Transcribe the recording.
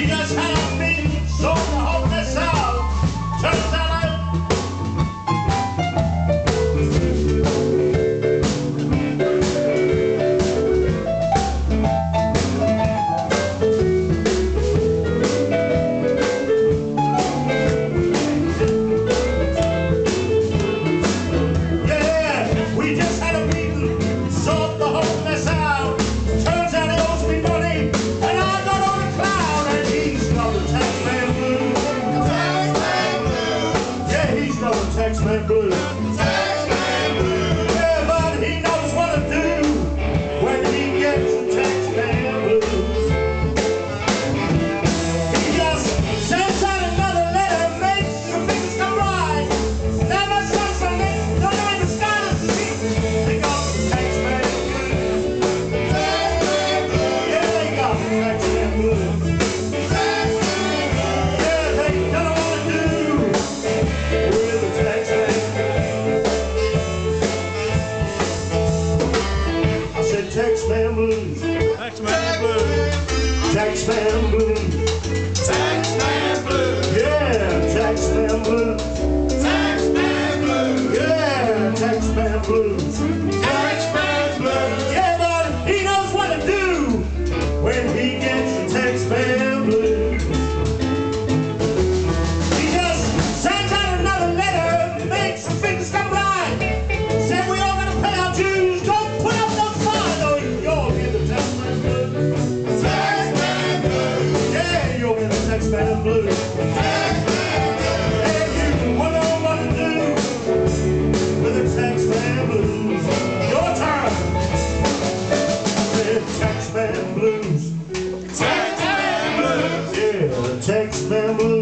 we just have It's bamboo memory.